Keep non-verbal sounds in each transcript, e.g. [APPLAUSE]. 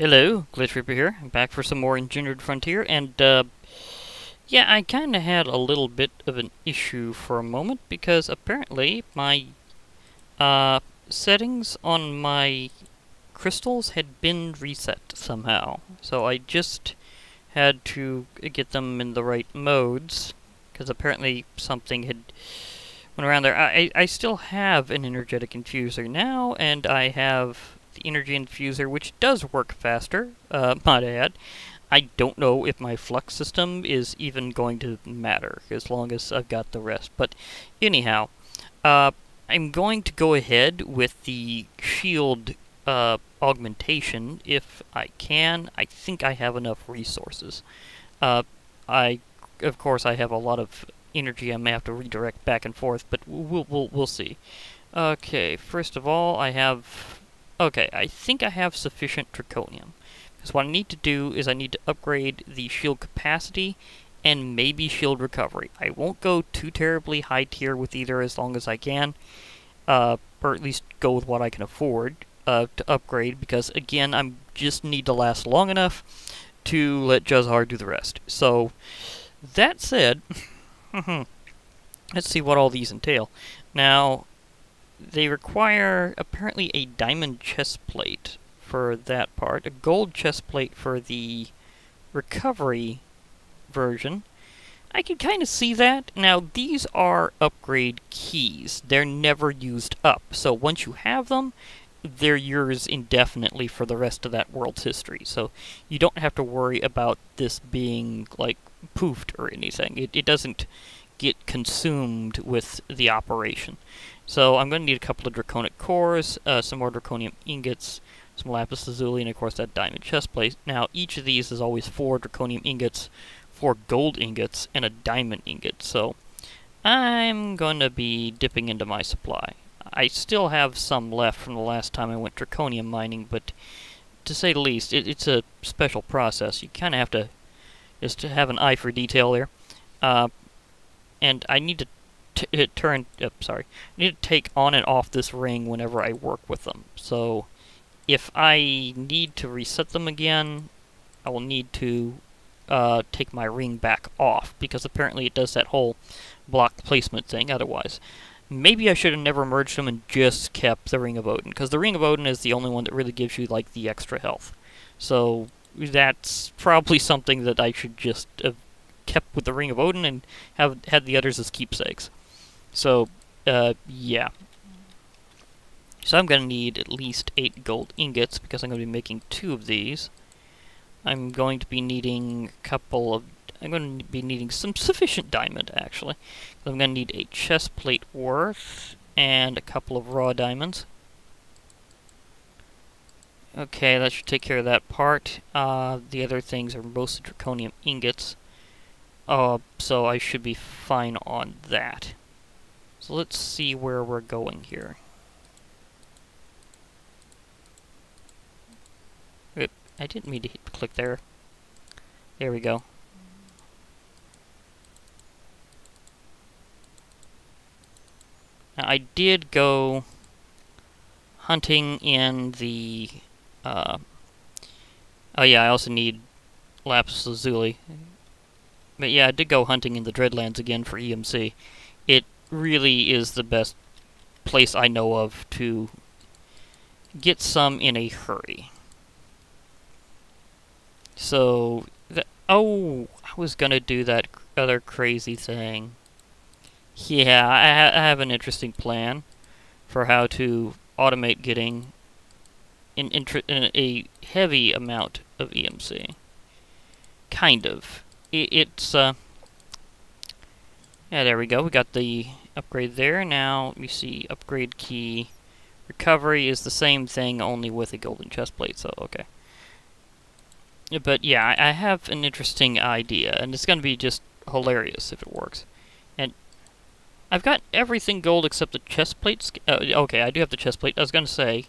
Hello, Glitch Reaper here. I'm back for some more Engendered Frontier, and, uh, yeah, I kinda had a little bit of an issue for a moment, because apparently my, uh, settings on my crystals had been reset somehow. So I just had to get them in the right modes, because apparently something had went around there. I, I still have an energetic infuser now, and I have the energy infuser, which does work faster, uh, [LAUGHS] might add. I don't know if my flux system is even going to matter, as long as I've got the rest. But anyhow, uh, I'm going to go ahead with the shield uh, augmentation if I can. I think I have enough resources. Uh, I, of course, I have a lot of energy I may have to redirect back and forth, but we'll, we'll, we'll see. Okay, first of all, I have Okay, I think I have sufficient draconium. Because what I need to do is I need to upgrade the shield capacity and maybe shield recovery. I won't go too terribly high tier with either as long as I can, uh, or at least go with what I can afford uh, to upgrade, because again, I just need to last long enough to let Jazahar do the rest. So, that said, [LAUGHS] let's see what all these entail. Now, they require apparently a diamond chest plate for that part, a gold chest plate for the recovery version. I can kind of see that. Now, these are upgrade keys. They're never used up. So once you have them, they're yours indefinitely for the rest of that world's history. So you don't have to worry about this being, like, poofed or anything. It, it doesn't get consumed with the operation. So I'm going to need a couple of draconic cores, uh, some more draconium ingots, some lapis lazuli, and of course that diamond chest plate. Now each of these is always four draconium ingots, four gold ingots, and a diamond ingot. So I'm going to be dipping into my supply. I still have some left from the last time I went draconium mining, but to say the least, it, it's a special process. You kind of have to just have an eye for detail there. Uh, and I need to it uh, turn. Oh, sorry, I need to take on and off this ring whenever I work with them. So, if I need to reset them again, I will need to uh, take my ring back off because apparently it does that whole block placement thing. Otherwise, maybe I should have never merged them and just kept the Ring of Odin because the Ring of Odin is the only one that really gives you like the extra health. So that's probably something that I should just have kept with the Ring of Odin and have had the others as keepsakes. So, uh, yeah. So I'm going to need at least 8 gold ingots, because I'm going to be making two of these. I'm going to be needing a couple of... I'm going to be needing some sufficient diamond, actually. I'm going to need a chest plate worth, and a couple of raw diamonds. Okay, that should take care of that part. Uh, the other things are mostly draconium ingots. Uh, so I should be fine on that. So let's see where we're going here. Oop, I didn't mean to hit click there. There we go. Now, I did go hunting in the... Uh, oh yeah, I also need lapis lazuli. But yeah, I did go hunting in the Dreadlands again for EMC. It really is the best place I know of to get some in a hurry. So, oh, I was gonna do that other crazy thing. Yeah, I, ha I have an interesting plan for how to automate getting an, an a heavy amount of EMC. Kind of. It, it's, uh, yeah, there we go. We got the upgrade there. Now, we see upgrade key. Recovery is the same thing, only with a golden chest plate, so okay. But yeah, I have an interesting idea, and it's going to be just hilarious if it works. And I've got everything gold except the chest plate. Uh, okay, I do have the chest plate. I was going to say,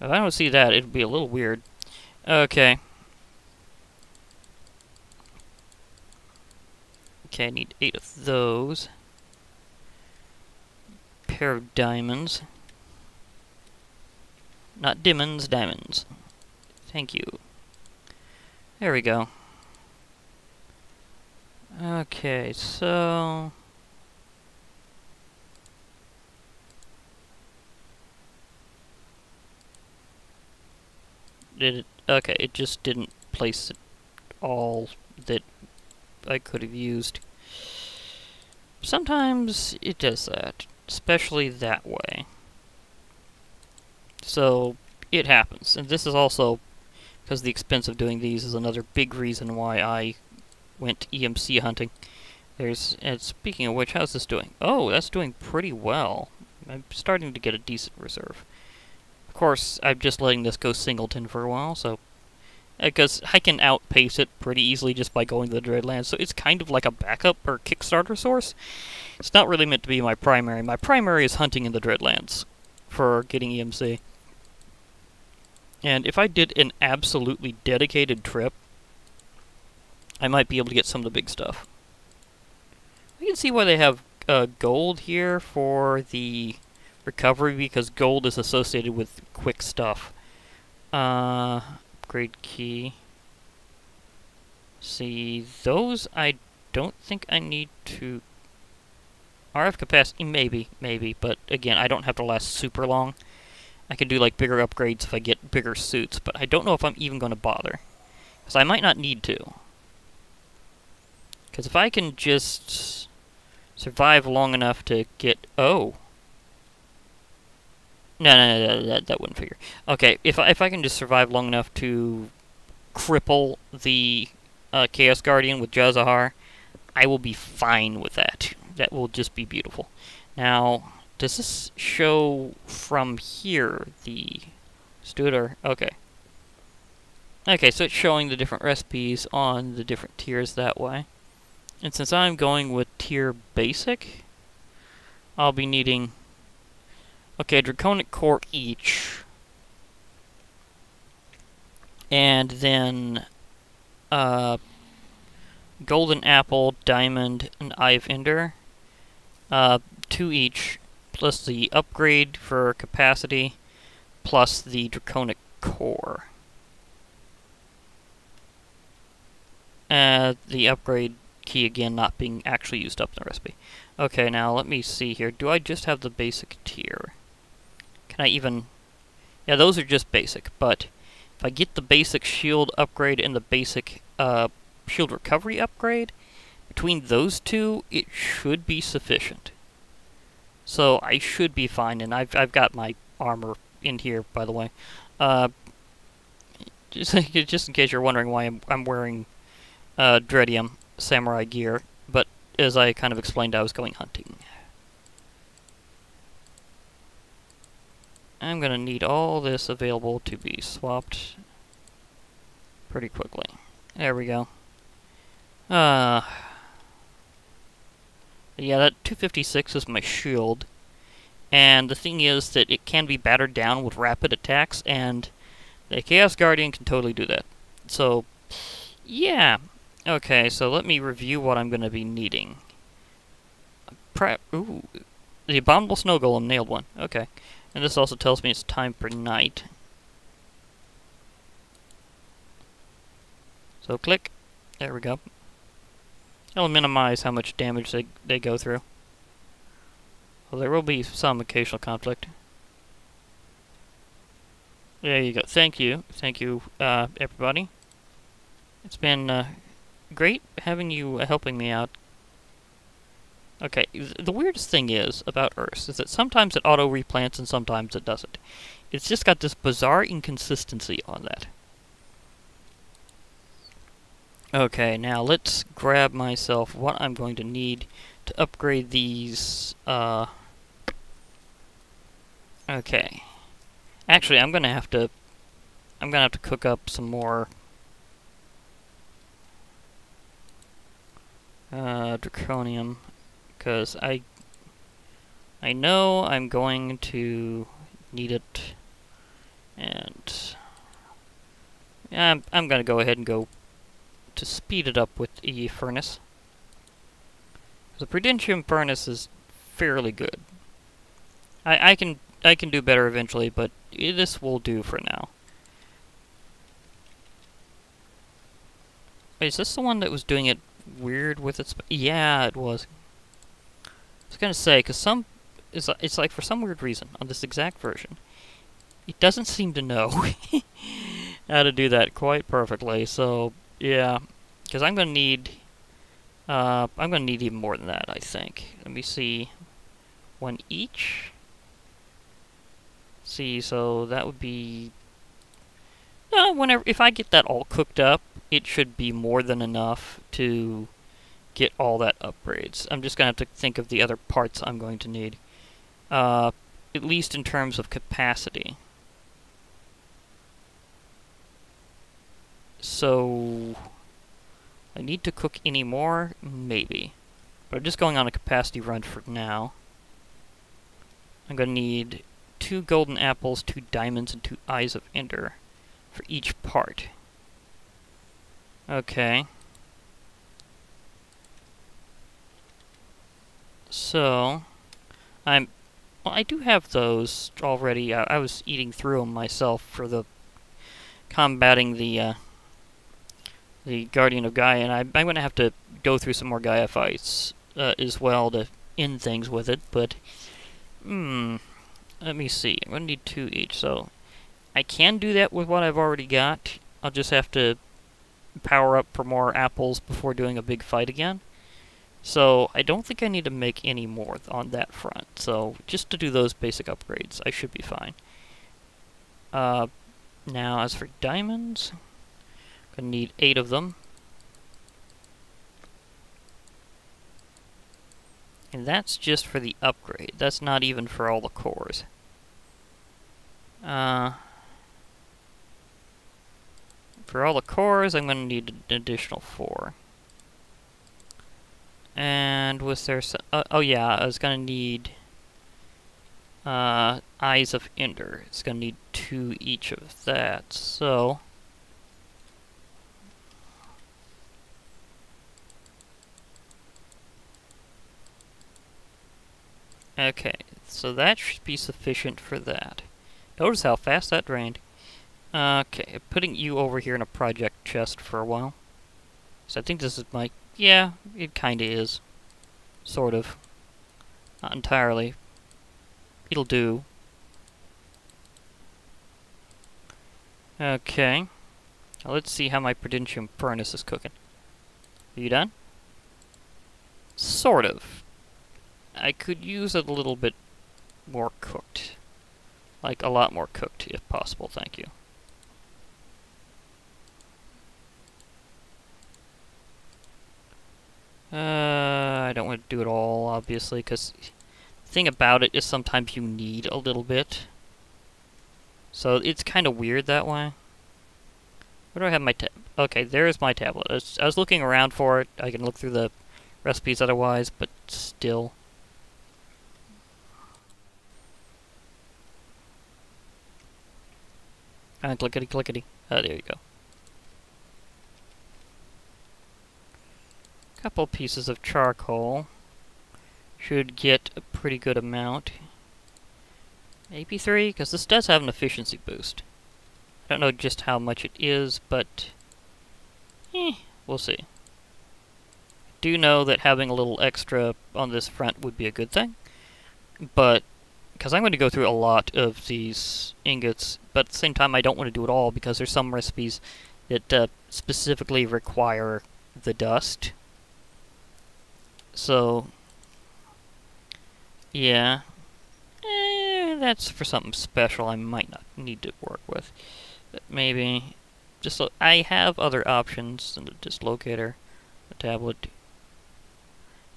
if I don't see that, it would be a little weird. Okay. Okay, I need eight of those. Pair of diamonds. Not diamonds, diamonds. Thank you. There we go. Okay, so... Did it... Okay, it just didn't place it all that I could have used. Sometimes it does that, especially that way. So, it happens. And this is also, because the expense of doing these is another big reason why I went EMC hunting. There's, and speaking of which, how's this doing? Oh, that's doing pretty well. I'm starting to get a decent reserve. Of course, I'm just letting this go singleton for a while, so... Because I can outpace it pretty easily just by going to the Dreadlands, so it's kind of like a backup or Kickstarter source. It's not really meant to be my primary. My primary is hunting in the Dreadlands for getting EMC. And if I did an absolutely dedicated trip, I might be able to get some of the big stuff. You can see why they have uh, gold here for the recovery, because gold is associated with quick stuff. Uh, upgrade key. See, those I don't think I need to... RF capacity, maybe, maybe, but again, I don't have to last super long. I can do like bigger upgrades if I get bigger suits, but I don't know if I'm even going to bother. Because I might not need to. Because if I can just survive long enough to get... Oh. No, no, no, that, that wouldn't figure. Okay, if I, if I can just survive long enough to cripple the uh, Chaos Guardian with Jazahar, I will be fine with that. That will just be beautiful. Now, does this show from here the Studer? Okay. Okay, so it's showing the different recipes on the different tiers that way. And since I'm going with tier basic, I'll be needing, okay, Draconic Core each. And then, uh, Golden Apple, Diamond, and Eye of Ender. Uh, two each, plus the upgrade for capacity, plus the Draconic Core. Uh, the upgrade key again not being actually used up in the recipe. Okay, now let me see here. Do I just have the basic tier? Can I even... Yeah, those are just basic, but if I get the basic shield upgrade and the basic uh, shield recovery upgrade, between those two, it should be sufficient. So I should be fine, and I've, I've got my armor in here, by the way. Uh, just, [LAUGHS] just in case you're wondering why I'm, I'm wearing uh, Dreadium samurai gear, but as I kind of explained, I was going hunting. I'm going to need all this available to be swapped pretty quickly. There we go. Uh, yeah, that 256 is my shield. And the thing is that it can be battered down with rapid attacks, and the Chaos Guardian can totally do that. So, yeah, Okay, so let me review what I'm going to be needing. Pre Ooh, the Abominable Snow Golem nailed one. Okay. And this also tells me it's time for night. So click. There we go. It'll minimize how much damage they, they go through. Well, there will be some occasional conflict. There you go. Thank you. Thank you, uh, everybody. It's been uh, great having you uh, helping me out. Okay, the weirdest thing is about Earth is that sometimes it auto replants and sometimes it doesn't. It's just got this bizarre inconsistency on that. Okay, now let's grab myself what I'm going to need to upgrade these, uh... Okay. Actually, I'm gonna have to... I'm gonna have to cook up some more uh, Draconium, because I I know I'm going to need it, and I'm, I'm going to go ahead and go to speed it up with the furnace. The Prudentium furnace is fairly good. I, I can I can do better eventually, but this will do for now. Wait, is this the one that was doing it weird with its... Yeah, it was. Was gonna say, because some... It's, it's like, for some weird reason, on this exact version, it doesn't seem to know [LAUGHS] how to do that quite perfectly, so, yeah. Because I'm gonna need... Uh, I'm gonna need even more than that, I think. Let me see. One each? see, so that would be... Uh, whenever, if I get that all cooked up, it should be more than enough to get all that upgrades. I'm just going to have to think of the other parts I'm going to need. Uh, at least in terms of capacity. So... I need to cook any more? Maybe. But I'm just going on a capacity run for now. I'm going to need two golden apples, two diamonds, and two eyes of ender for each part. Okay. So, I'm... Well, I do have those already. I, I was eating through them myself for the combating the uh, the Guardian of Gaia, and I, I'm going to have to go through some more Gaia fights uh, as well to end things with it, but... Hmm... Let me see. I'm going to need two each, so... I can do that with what I've already got. I'll just have to power up for more apples before doing a big fight again. So, I don't think I need to make any more on that front. So, just to do those basic upgrades, I should be fine. Uh, now, as for diamonds, I'm going to need eight of them. And that's just for the upgrade. That's not even for all the cores. Uh, for all the cores, I'm going to need an additional four. And was there... Uh, oh yeah, I was to need... Uh, Eyes of Ender. It's to need two each of that, so... Okay, so that should be sufficient for that. Notice how fast that drained. Okay, putting you over here in a project chest for a while. So I think this is my... Yeah, it kinda is. Sort of. Not entirely. It'll do. Okay. Now let's see how my Prudentium furnace is cooking. Are you done? Sort of. I could use it a little bit more cooked. Like, a lot more cooked, if possible, thank you. Uh, I don't want to do it all, obviously, because the thing about it is sometimes you need a little bit. So it's kind of weird that way. Where do I have my tab? Okay, there's my tablet. I was, I was looking around for it. I can look through the recipes otherwise, but still. Clickety clickety. Oh, there you go. Couple pieces of charcoal. Should get a pretty good amount. AP3, because this does have an efficiency boost. I don't know just how much it is, but... Eh, we'll see. Do know that having a little extra on this front would be a good thing, but because I'm going to go through a lot of these ingots, but at the same time I don't want to do it all because there's some recipes that uh, specifically require the dust. So, yeah, eh, that's for something special I might not need to work with. But maybe, just I have other options than the dislocator, the tablet,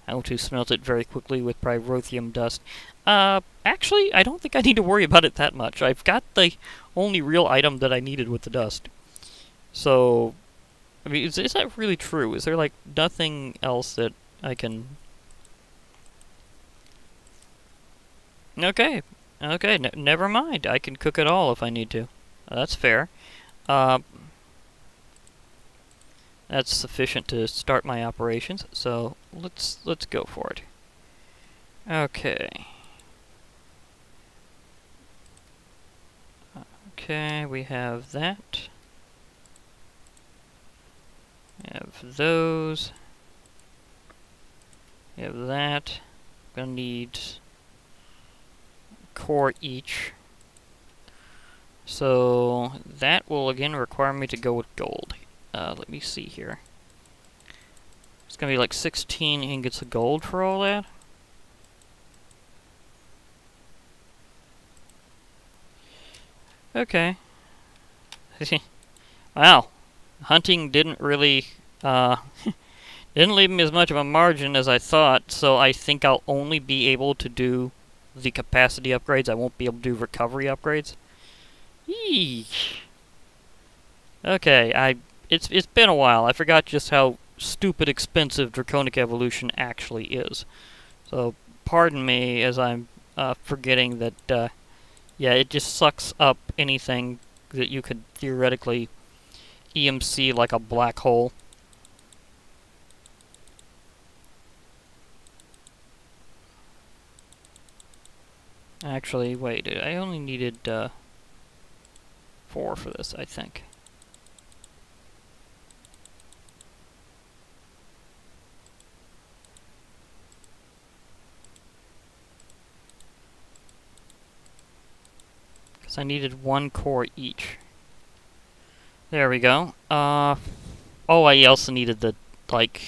how to smelt it very quickly with pyrotheum dust. Uh, actually, I don't think I need to worry about it that much. I've got the only real item that I needed with the dust. So, I mean, is, is that really true? Is there, like, nothing else that I can... Okay. Okay, never mind. I can cook it all if I need to. that's fair. Uh, that's sufficient to start my operations, so let's let's go for it. Okay. Okay, we have that. We have those. We have that. Gonna need core each. So that will again require me to go with gold. Uh, let me see here. It's gonna be like 16 ingots of gold for all that. Okay. [LAUGHS] wow. Hunting didn't really, uh, [LAUGHS] didn't leave me as much of a margin as I thought, so I think I'll only be able to do the capacity upgrades. I won't be able to do recovery upgrades. Eesh. Okay, I it's it's been a while. I forgot just how stupid expensive Draconic Evolution actually is. So pardon me as I'm uh, forgetting that uh, yeah, it just sucks up anything that you could theoretically EMC like a black hole. Actually, wait, I only needed uh, four for this, I think. Because I needed one core each. There we go. Uh, oh, I also needed the, like,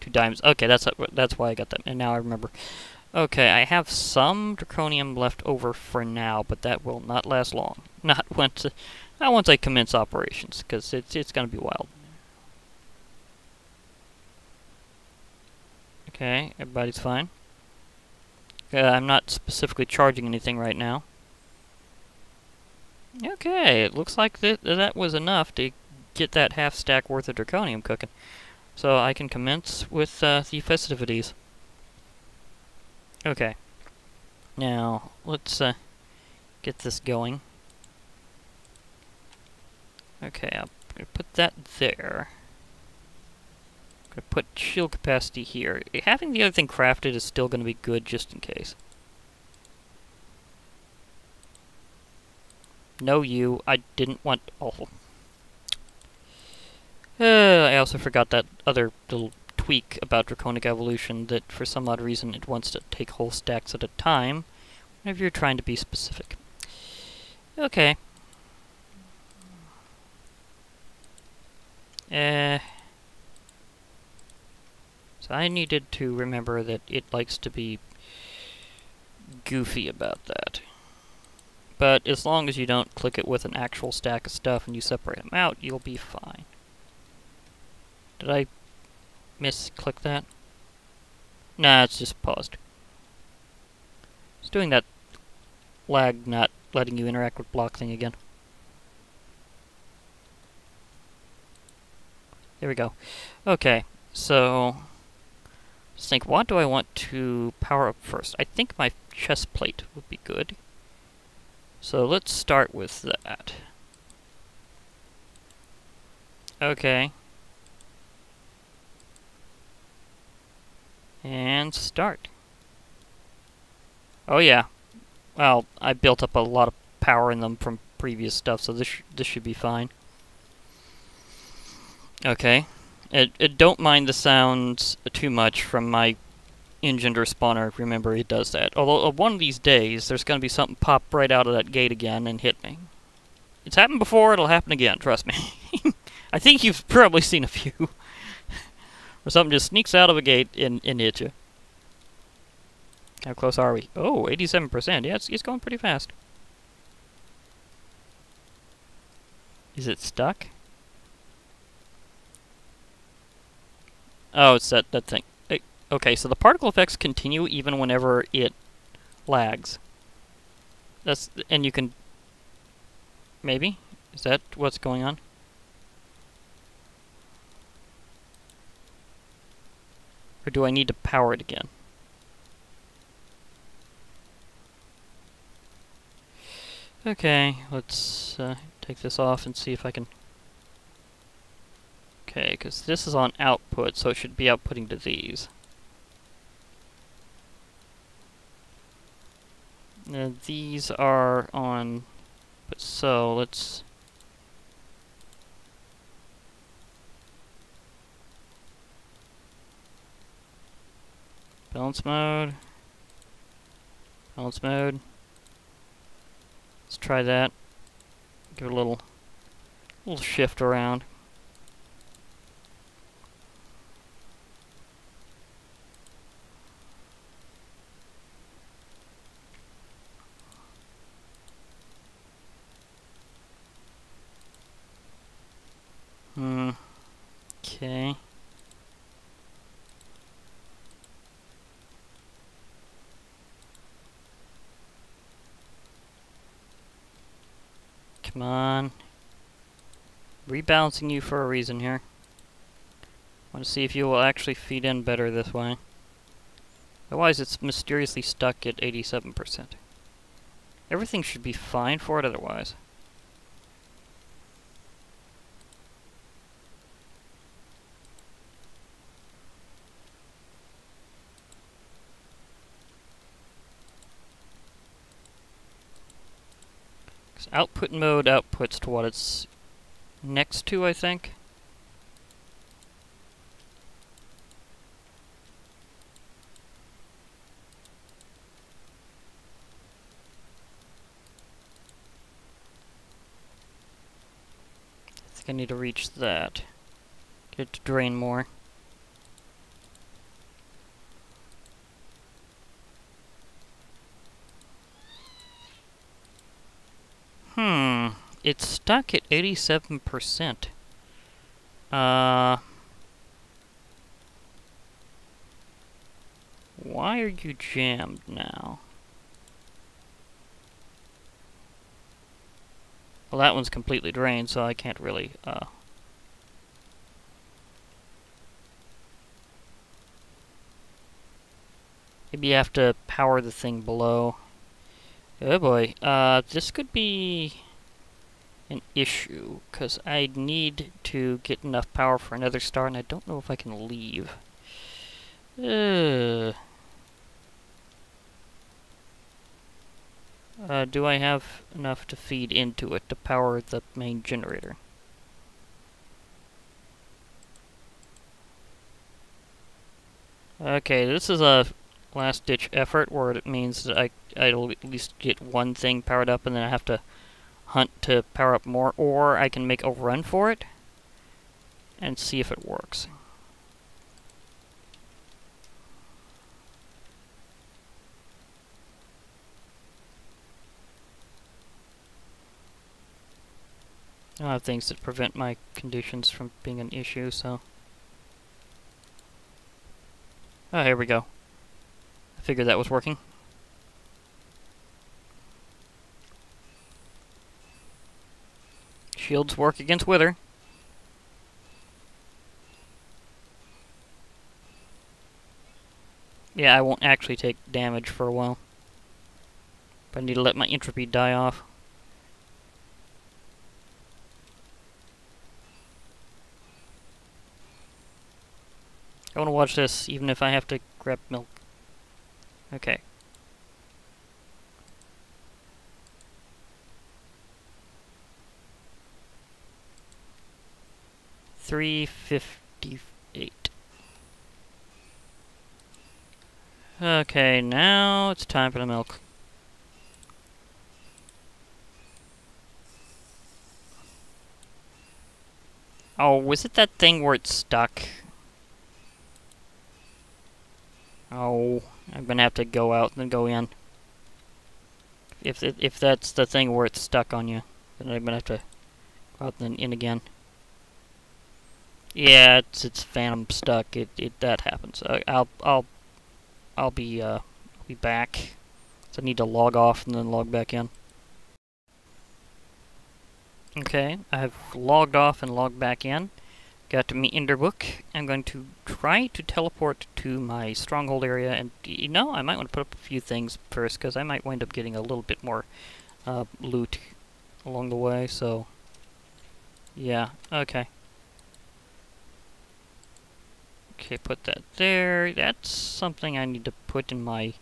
two diamonds. Okay, that's that's why I got that, and now I remember. Okay, I have some draconium left over for now, but that will not last long. [LAUGHS] Not once, not once I commence operations, because it's it's gonna be wild. Okay, everybody's fine. Uh, I'm not specifically charging anything right now. Okay, it looks like that that was enough to get that half stack worth of draconium cooking. So I can commence with uh, the festivities. Okay. Now, let's uh, get this going. Okay, I'm going to put that there. I'm going to put shield capacity here. Having the other thing crafted is still going to be good just in case. No, you. I didn't want... Oh. [SIGHS] Uh, I also forgot that other little tweak about Draconic Evolution that for some odd reason it wants to take whole stacks at a time whenever you're trying to be specific. Okay. Uh, so I needed to remember that it likes to be goofy about that. But as long as you don't click it with an actual stack of stuff and you separate them out, you'll be fine. Did I misclick that? Nah, it's just paused. It's doing that lag not letting you interact with block thing again. There we go. Okay, so let's think, what do I want to power up first? I think my chest plate would be good. So let's start with that. Okay. And start. Oh yeah. Well, I built up a lot of power in them from previous stuff, so this sh this should be fine. Okay. It, it don't mind the sounds too much from my engender spawner, remember it does that. Although uh, one of these days, there's going to be something pop right out of that gate again and hit me. It's happened before, it'll happen again, trust me. [LAUGHS] I think you've probably seen a few. Something just sneaks out of a gate and, and hits you. How close are we? Oh, 87%. Yeah, it's, it's going pretty fast. Is it stuck? Oh, it's that, that thing. Okay, so the particle effects continue even whenever it lags. That's and you can maybe is that what's going on? Or do I need to power it again? Okay, let's uh, take this off and see if I can... Okay, because this is on output, so it should be outputting to these. Now these are on, but so let's Balance mode. Balance mode. Let's try that. Give it a little, little shift around. Hmm. Okay. Come on. Rebalancing you for a reason here. Want to see if you will actually feed in better this way. Otherwise, it's mysteriously stuck at 87%. Everything should be fine for it otherwise. output mode outputs to what it's next to, I think. I think I need to reach that. Get it to drain more. Hmm. It's stuck at 87%. Uh... Why are you jammed now? Well, that one's completely drained, so I can't really, uh... Maybe you have to power the thing below. Oh boy, uh, this could be an issue, because I need to get enough power for another star, and I don't know if I can leave. Uh, uh, do I have enough to feed into it to power the main generator? Okay, this is a last ditch effort where it means that I I'll at least get one thing powered up and then I have to hunt to power up more or I can make a run for it and see if it works. I have things that prevent my conditions from being an issue, so... Oh, here we go. I figured that was working. Shields work against Wither. Yeah, I won't actually take damage for a while. But I need to let my entropy die off. I want to watch this, even if I have to grab milk. Okay. Three fifty-eight. Okay, now it's time for the milk. Oh, was it that thing where it's stuck? Oh, I'm gonna have to go out and go in. If if that's the thing where it's stuck on you, then I'm gonna have to go out and in again. Yeah, it's it's phantom stuck. It it that happens. Uh, I'll I'll I'll be uh be back. So I need to log off and then log back in. Okay, I've logged off and logged back in. Got to meet Enderbook. I'm going to try to teleport to my stronghold area, and you know, I might want to put up a few things first, because I might wind up getting a little bit more uh, loot along the way, so... Yeah, okay. Okay, put that there. That's something I need to put in my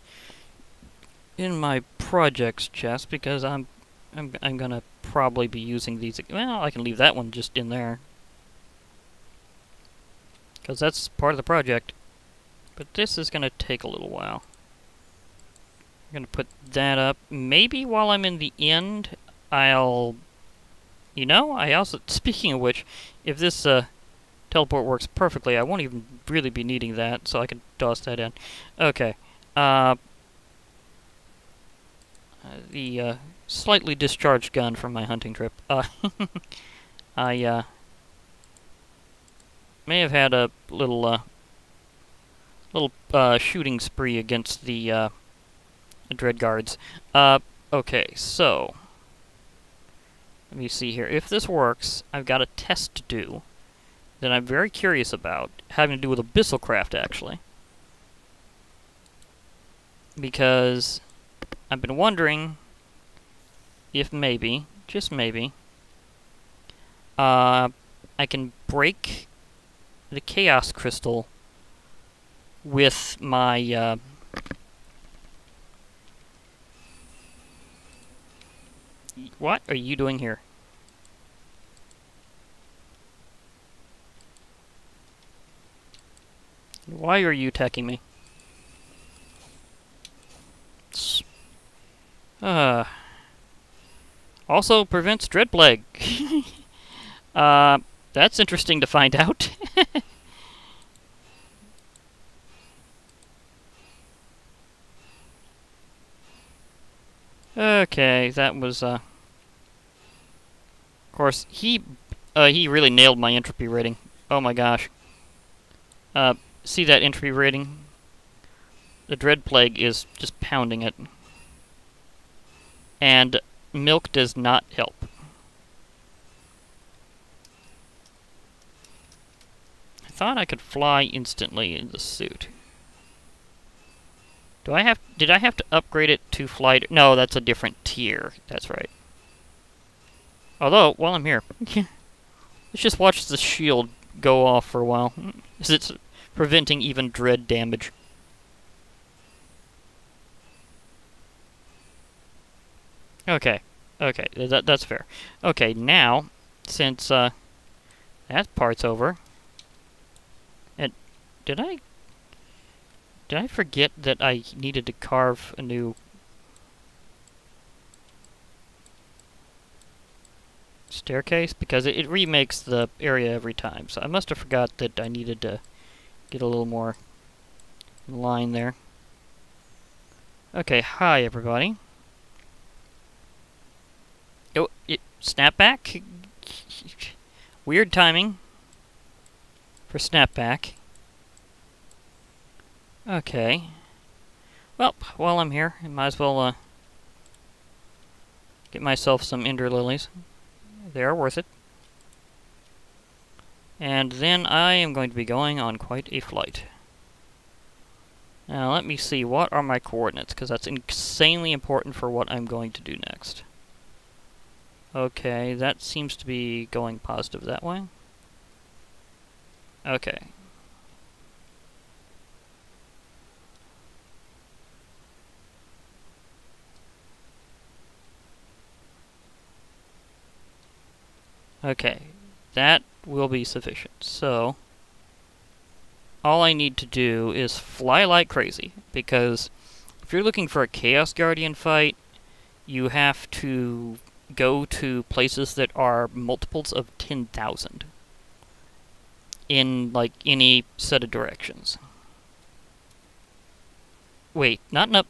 in my projects chest because I'm I'm I'm gonna probably be using these. Well, I can leave that one just in there because that's part of the project. But this is going to take a little while. I'm going to put that up. Maybe while I'm in the end, I'll... You know, I also... [LAUGHS] Speaking of which, if this uh, teleport works perfectly, I won't even really be needing that, so I can toss that in. Okay. Uh, the uh, slightly discharged gun from my hunting trip. Uh, [LAUGHS] I uh, may have had a little uh, little uh, shooting spree against the dread guards. Okay, so let me see here. If this works, I've got a test to do that I'm very curious about, having to do with Abyssal Craft, actually. Because I've been wondering if maybe, just maybe, uh, I can break the Chaos Crystal with my, uh, What are you doing here? Why are you attacking me? Uh, also prevents dread plague. [LAUGHS] uh, that's interesting to find out. [LAUGHS] okay, that was, uh... Of course, he, uh, he really nailed my entropy rating. Oh my gosh. Uh, see that entry rating? The Dread Plague is just pounding it. And milk does not help. I thought I could fly instantly in the suit. Do I have... Did I have to upgrade it to flight? No, that's a different tier. That's right. Although, while I'm here, [LAUGHS] let's just watch the shield go off for a while. It's preventing even dread damage. Okay. Okay, that, that's fair. Okay, now, since uh, that part's over, and did I did I forget that I needed to carve a new staircase? Because it, it remakes the area every time, so I must have forgot that I needed to get a little more line there. Okay, hi everybody. Oh, it, snapback? Weird timing for snapback. Okay. Well, while I'm here, I might as well uh, get myself some Ender Lilies. They are worth it. And then I am going to be going on quite a flight. Now let me see, what are my coordinates? Because that's insanely important for what I'm going to do next. Okay, that seems to be going positive that way. Okay. Okay, that will be sufficient. So, all I need to do is fly like crazy, because if you're looking for a Chaos Guardian fight, you have to go to places that are multiples of 10,000 in, like, any set of directions. Wait, not up...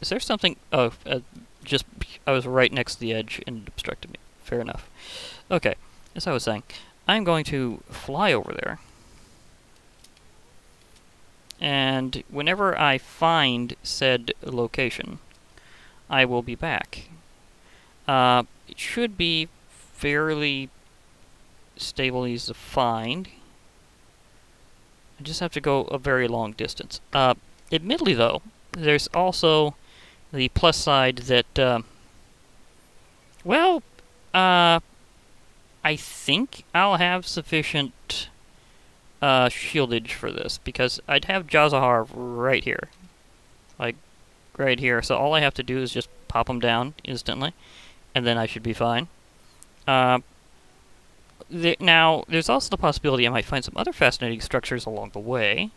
Is there something... Oh, uh, just... I was right next to the edge and it obstructed me. Fair enough. Okay, as I was saying, I'm going to fly over there. And whenever I find said location, I will be back. Uh, it should be fairly stable easy to find. I just have to go a very long distance. Uh, admittedly, though, there's also the plus side that, uh, well, uh, I think I'll have sufficient uh, shieldage for this, because I'd have Jazahar right here. Like, right here. So all I have to do is just pop them down instantly and then I should be fine. Uh, now, there's also the possibility I might find some other fascinating structures along the way.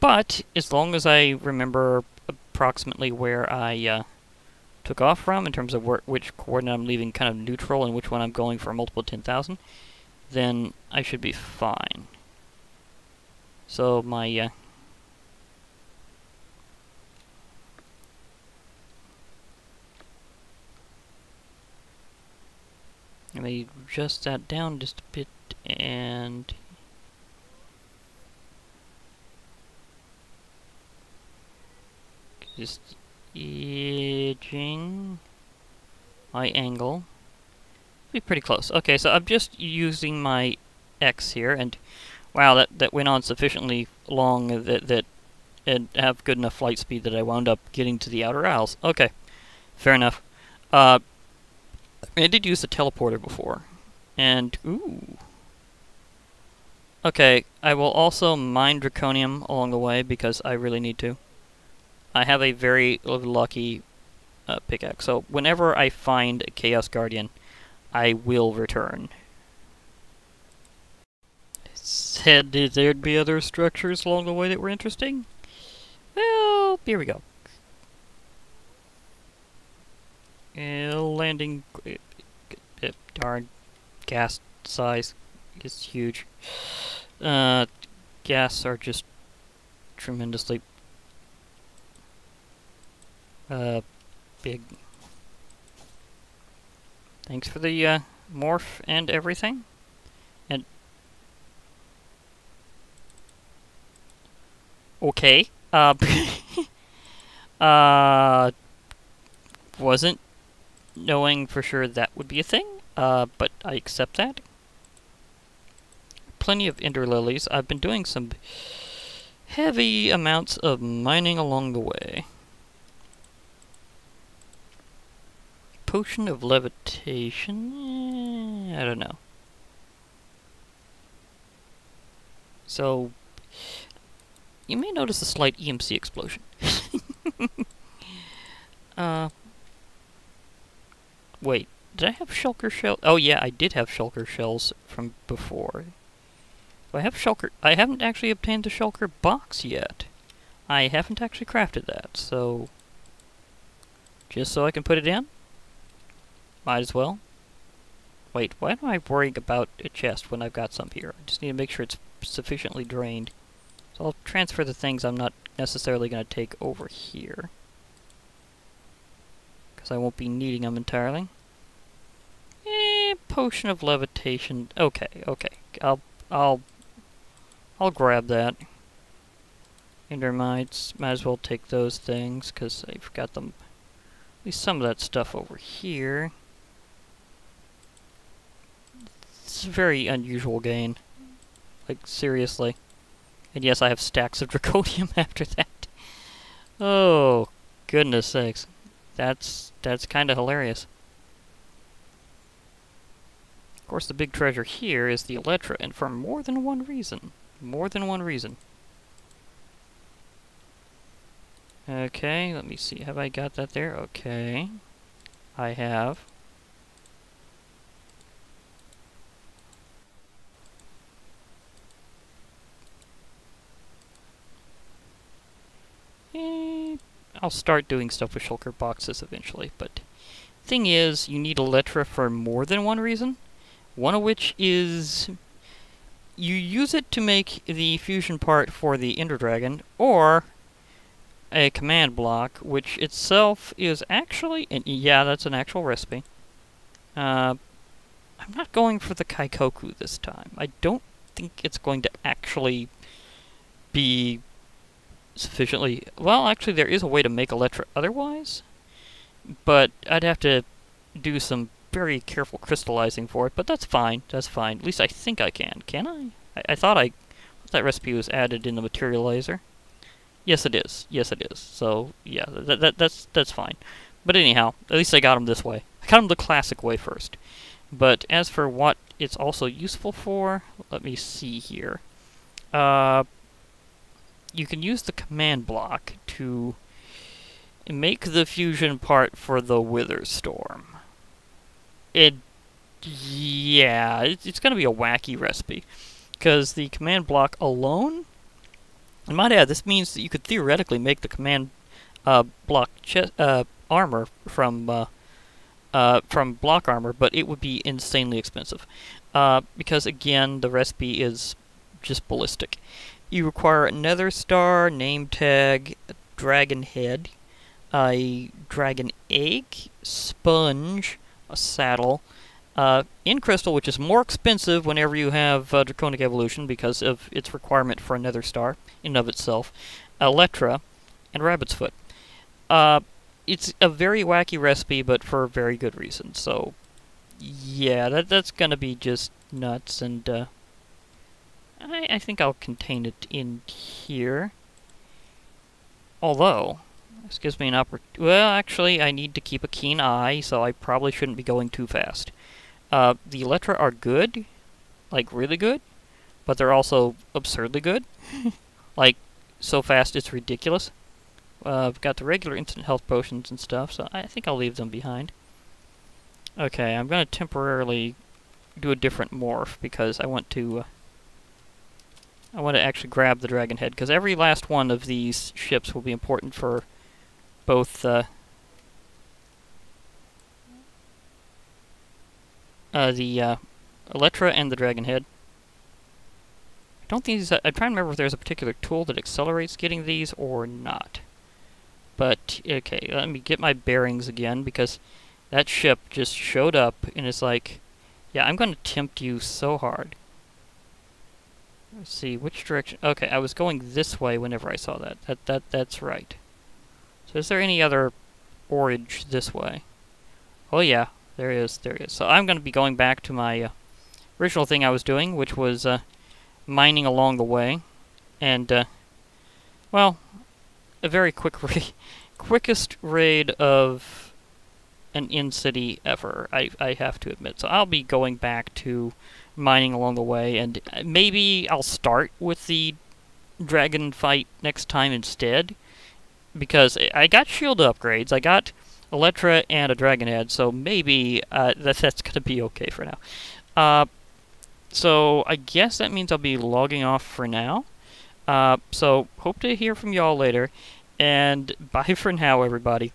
but as long as I remember approximately where I uh, took off from in terms of where, which coordinate I'm leaving kind of neutral and which one I'm going for multiple 10,000, then I should be fine. So my uh, Let me adjust that down just a bit and just edging my angle. Be pretty close. Okay, so I'm just using my X here, and wow, that that went on sufficiently long that that it have good enough flight speed that I wound up getting to the outer isles. Okay, fair enough. Uh, I did use the teleporter before, and ooh. Okay, I will also mine draconium along the way because I really need to. I have a very lucky uh, pickaxe, so whenever I find a Chaos Guardian, I will return. Said there'd be other structures along the way that were interesting? Well, here we go. Uh, landing... Uh, darn. Gas size is huge. Uh, gas are just tremendously uh, big. Thanks for the uh, morph and everything. And okay. Uh, [LAUGHS] uh, wasn't knowing for sure that would be a thing. Uh, but I accept that. Plenty of ender lilies. I've been doing some heavy amounts of mining along the way. Potion of levitation? Eh, I don't know. So, you may notice a slight EMC explosion. [LAUGHS] uh, wait, did I have shulker shell? Oh yeah, I did have shulker shells from before. I have shulker. I haven't actually obtained the shulker box yet. I haven't actually crafted that, so just so I can put it in. Might as well. Wait, why am I worrying about a chest when I've got some here? I just need to make sure it's sufficiently drained. So I'll transfer the things I'm not necessarily going to take over here. Because I won't be needing them entirely. Eh, potion of levitation. Okay, okay. I'll, I'll, I'll grab that. Endermites, might as well take those things, because I've got them, at least some of that stuff over here. It's a very unusual gain. Like, seriously. And yes, I have stacks of [LAUGHS] draconium after that. Oh, goodness sakes. That's, that's kind of hilarious. Of course, the big treasure here is the Elytra, and for more than one reason. More than one reason. Okay, let me see. Have I got that there? Okay. I have. I'll start doing stuff with shulker boxes eventually, but thing is, you need Elytra for more than one reason. One of which is you use it to make the fusion part for the Ender Dragon, or a command block, which itself is actually, and yeah, that's an actual recipe. Uh, I'm not going for the Kaikoku this time. I don't think it's going to actually be sufficiently... Well, actually, there is a way to make Elytra otherwise, but I'd have to do some very careful crystallizing for it, but that's fine. That's fine. At least I think I can. Can I? I, I thought I... that recipe was added in the materializer. Yes, it is. Yes, it is. So, yeah, that, that, that's, that's fine. But anyhow, at least I got them this way. I got them the classic way first. But as for what it's also useful for, let me see here. Uh, you can use the command block to make the fusion part for the Wither Storm. It, yeah, it, it's going to be a wacky recipe. Because the command block alone I might add, this means that you could theoretically make the command uh, block uh, armor from uh, uh, from block armor, but it would be insanely expensive. Uh, because again, the recipe is just ballistic. You require a nether star, name tag, dragon head, a dragon egg, sponge, a saddle, uh, end crystal, which is more expensive whenever you have uh, draconic evolution because of its requirement for a nether star in and of itself, Elytra, and rabbit's foot. Uh, it's a very wacky recipe, but for very good reason. So, yeah, that that's gonna be just nuts, and uh, I, I think I'll contain it in here. Although, this gives me an opportunity. Well, actually, I need to keep a keen eye, so I probably shouldn't be going too fast. Uh, the Elytra are good, like really good, but they're also absurdly good. [LAUGHS] like, so fast it's ridiculous. Uh, I've got the regular instant health potions and stuff, so I think I'll leave them behind. Okay, I'm going to temporarily do a different morph because I want to... Uh, I want to actually grab the dragon head, because every last one of these ships will be important for both uh, uh, the uh, Elytra and the dragon head. I don't think these, I'm trying to remember if there's a particular tool that accelerates getting these or not. But, okay, let me get my bearings again, because that ship just showed up and it's like, yeah, I'm going to tempt you so hard. Let's see, which direction? Okay, I was going this way whenever I saw that. That that That's right. So is there any other orage this way? Oh yeah, there is, there is. So I'm going to be going back to my uh, original thing I was doing, which was uh, mining along the way. And, uh, well, a very quick [LAUGHS] ra quickest raid of an End City ever, I, I have to admit. So I'll be going back to mining along the way, and uh, maybe I'll start with the dragon fight next time instead, because I got shield upgrades, I got Elytra and a dragon head, so maybe uh, that, that's going to be okay for now. Uh, so I guess that means I'll be logging off for now. Uh, so hope to hear from y'all later. And bye for now, everybody.